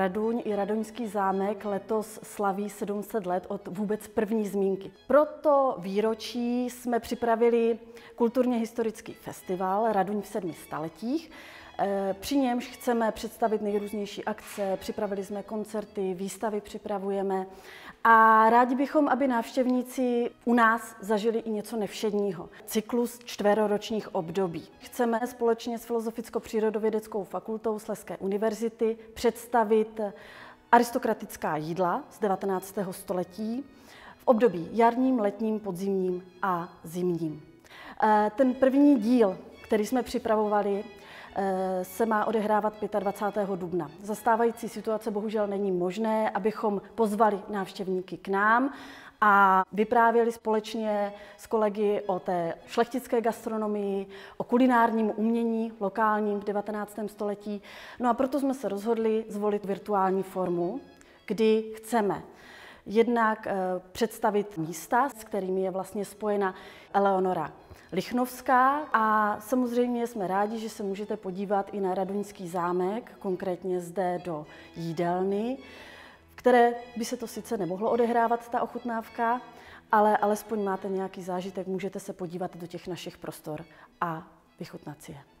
Raduň i Radoňský zámek letos slaví 700 let od vůbec první zmínky. Proto výročí jsme připravili kulturně historický festival Raduň v sedmi staletích. Eh, při němž chceme představit nejrůznější akce, připravili jsme koncerty, výstavy připravujeme a rádi bychom, aby návštěvníci u nás zažili i něco nevšedního. Cyklus čtveroročních období. Chceme společně s Filozoficko-přírodovědeckou fakultou Sleské univerzity představit aristokratická jídla z 19. století v období jarním, letním, podzimním a zimním. Eh, ten první díl, který jsme připravovali, Eh, se má odehrávat 25. dubna. Zastávající situace bohužel není možné, abychom pozvali návštěvníky k nám a vyprávěli společně s kolegy o té šlechtické gastronomii, o kulinárním umění lokálním v 19. století. No a proto jsme se rozhodli zvolit virtuální formu, kdy chceme jednak eh, představit místa, s kterými je vlastně spojena Eleonora Lichnovská a samozřejmě jsme rádi, že se můžete podívat i na Raduňský zámek, konkrétně zde do jídelny, v které by se to sice nemohlo odehrávat, ta ochutnávka, ale alespoň máte nějaký zážitek, můžete se podívat do těch našich prostor a vychutnat si je.